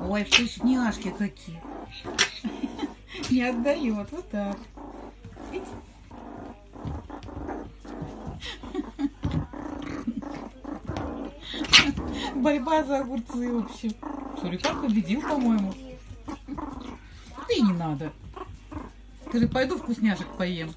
Ой, вкусняшки какие. Не отдает, вот так. Борьба за огурцы, в общем. Сурикат победил, по-моему. Ты не надо. Ты же пойду вкусняшек поем.